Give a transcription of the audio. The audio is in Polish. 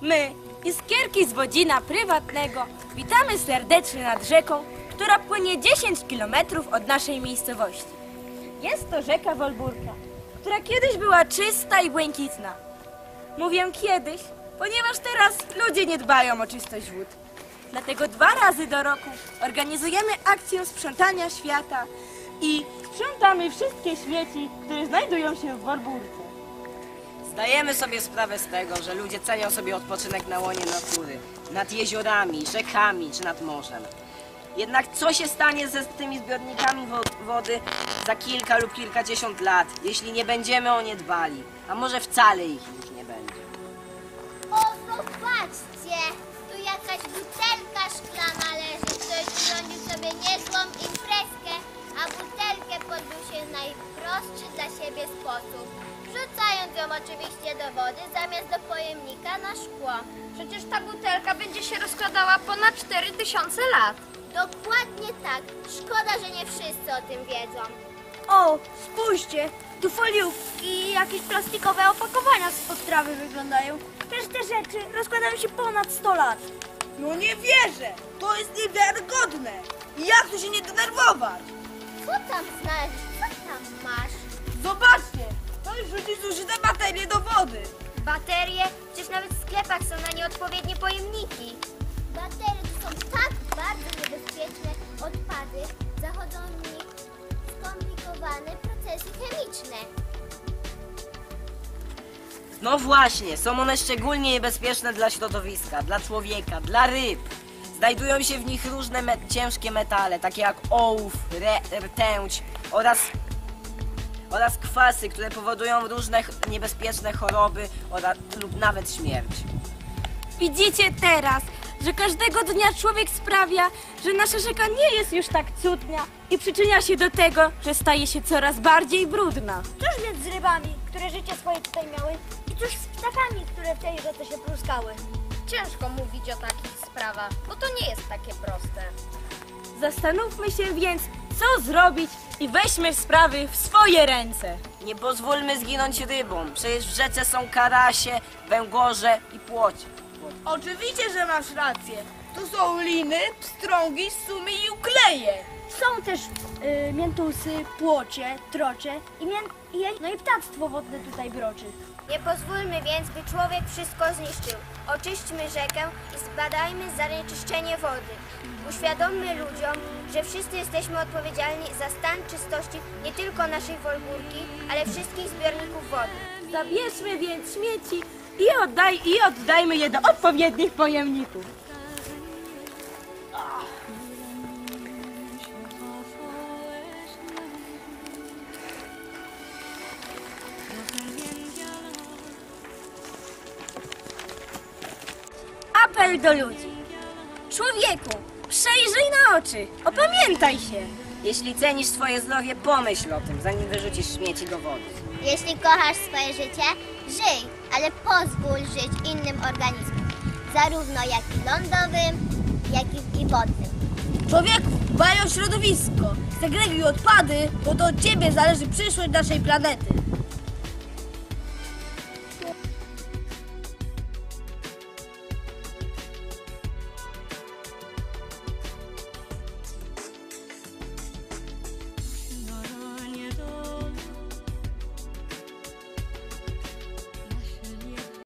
My, iskierki z Wodzina Prywatnego, witamy serdecznie nad rzeką, która płynie 10 kilometrów od naszej miejscowości. Jest to rzeka Wolburka, która kiedyś była czysta i błękitna. Mówię kiedyś, ponieważ teraz ludzie nie dbają o czystość wód. Dlatego dwa razy do roku organizujemy akcję sprzątania świata i sprzątamy wszystkie śmieci, które znajdują się w Wolburce. Zdajemy sobie sprawę z tego, że ludzie cenią sobie odpoczynek na łonie natury, nad jeziorami, rzekami czy nad morzem. Jednak co się stanie ze tymi zbiornikami wo- wody za kilka lub kilkadziesiąt lat, jeśli nie będziemy o nie dbali? A może wcale ich już nie będzie? O, popatrzcie! Tu jakaś butelka szklana leży. Ktoś urządził sobie niezłą imprezkę, a butelkę podbił się w najprostszy dla siebie sposób. Oczywiście do wody zamiast do pojemnika na szkło. Przecież ta butelka będzie się rozkładała ponad 4000 lat. Dokładnie tak. Szkoda, że nie wszyscy o tym wiedzą. O, spójrzcie, tu foliówki i jakieś plastikowe opakowania z trawy wyglądają. Przecież te rzeczy rozkładają się ponad 100 lat. No nie wierzę! To jest niewiarygodne! I jak tu się nie denerwować? Co tam znaleźć? Co tam masz? Zobaczcie! Już rzuci zużyte baterie do wody! Baterie? Przecież nawet w sklepach są na nie odpowiednie pojemniki. Baterie to są tak bardzo niebezpieczne odpady, zachodzą w nich skomplikowane procesy chemiczne. No właśnie, są one szczególnie niebezpieczne dla środowiska, dla człowieka, dla ryb. Znajdują się w nich różne me ciężkie metale, takie jak ołów, re rtęć oraz, oraz kwasy, które powodują różne ch- niebezpieczne choroby oraz, lub nawet śmierć. Widzicie teraz, że każdego dnia człowiek sprawia, że nasza rzeka nie jest już tak cudna i przyczynia się do tego, że staje się coraz bardziej brudna. Cóż więc z rybami, które życie swoje tutaj miały? I cóż z ptakami, które w tej rzece się pluskały? Ciężko mówić o takich sprawach, bo to nie jest takie proste. Zastanówmy się więc, co zrobić i weźmy sprawy w swoje ręce. Nie pozwólmy zginąć rybom, przecież w rzece są karasie, węgorze i płocie. Oczywiście, że masz rację. Tu są liny, pstrągi, sumy i ukleje. Są też y, miętusy, płocie, trocze i, mię- no i ptactwo wodne tutaj broczy. Nie pozwólmy więc, by człowiek wszystko zniszczył. Oczyśćmy rzekę i zbadajmy zanieczyszczenie wody. Uświadommy ludziom, że wszyscy jesteśmy odpowiedzialni za stan czystości nie tylko naszej Wolburki, ale wszystkich zbiorników wody. Zabierzmy więc śmieci i, oddaj, i oddajmy je do odpowiednich pojemników. Apel do ludzi. Człowieku, przejrzyj na oczy, opamiętaj się. Jeśli cenisz swoje zdrowie, pomyśl o tym, zanim wyrzucisz śmieci do wody. Jeśli kochasz swoje życie, żyj, ale pozwól żyć innym organizmom, zarówno jak i lądowym, jak i, i wodnym. Człowieku, dbaj o środowisko. Segreguj odpady, bo to od ciebie zależy przyszłość naszej planety.